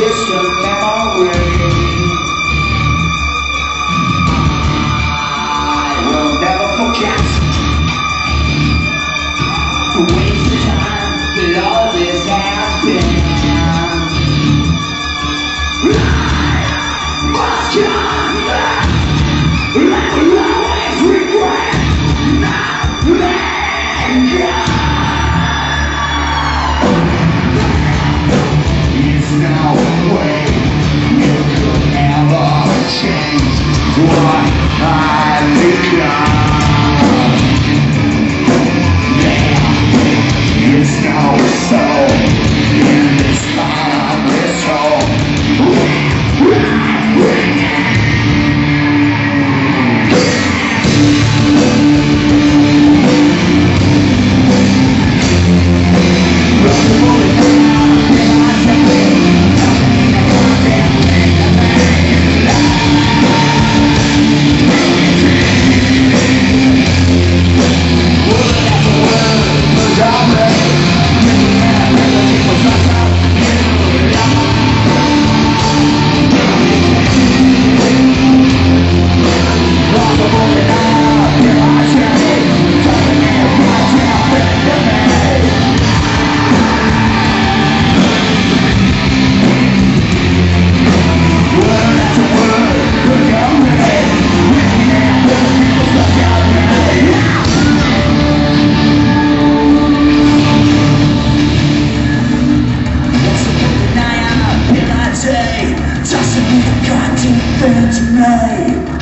distant memory. I will never forget. Wait. Why? To be a goddamn fan tonight